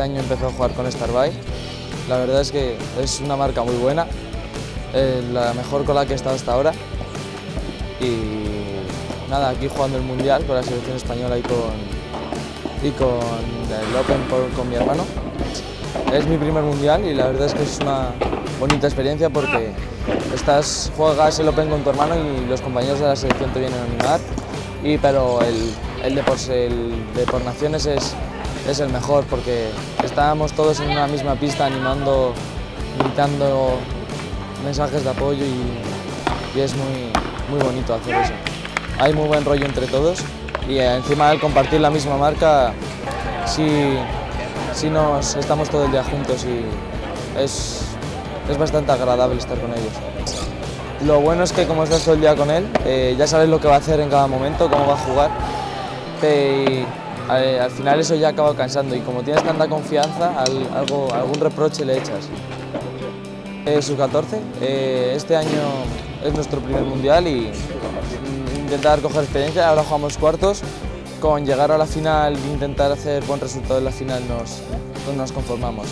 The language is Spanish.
empezó a jugar con Starbuy. La verdad es que es una marca muy buena, eh, la mejor con la que he estado hasta ahora. Y nada, aquí jugando el Mundial con la selección española y con, y con el Open con mi hermano. Es mi primer Mundial y la verdad es que es una bonita experiencia porque estás, juegas el Open con tu hermano y los compañeros de la selección te vienen a animar, y, pero el, el, de por, el de por naciones es, es el mejor porque estábamos todos en una misma pista animando, gritando mensajes de apoyo y, es muy, muy bonito hacer eso. Hay muy buen rollo entre todos y encima al compartir la misma marca, sí, sí nos estamos todo el día juntos y es, es bastante agradable estar con ellos. Lo bueno es que como estás todo el día con él, eh, ya sabes lo que va a hacer en cada momento, cómo va a jugar. Eh, al final eso ya acaba cansando y como tienes tanta confianza, algún reproche le echas. Eh, Sub 14, eh, este año es nuestro primer mundial y intentar coger experiencia, ahora jugamos cuartos, con llegar a la final e intentar hacer buen resultado en la final nos, nos conformamos.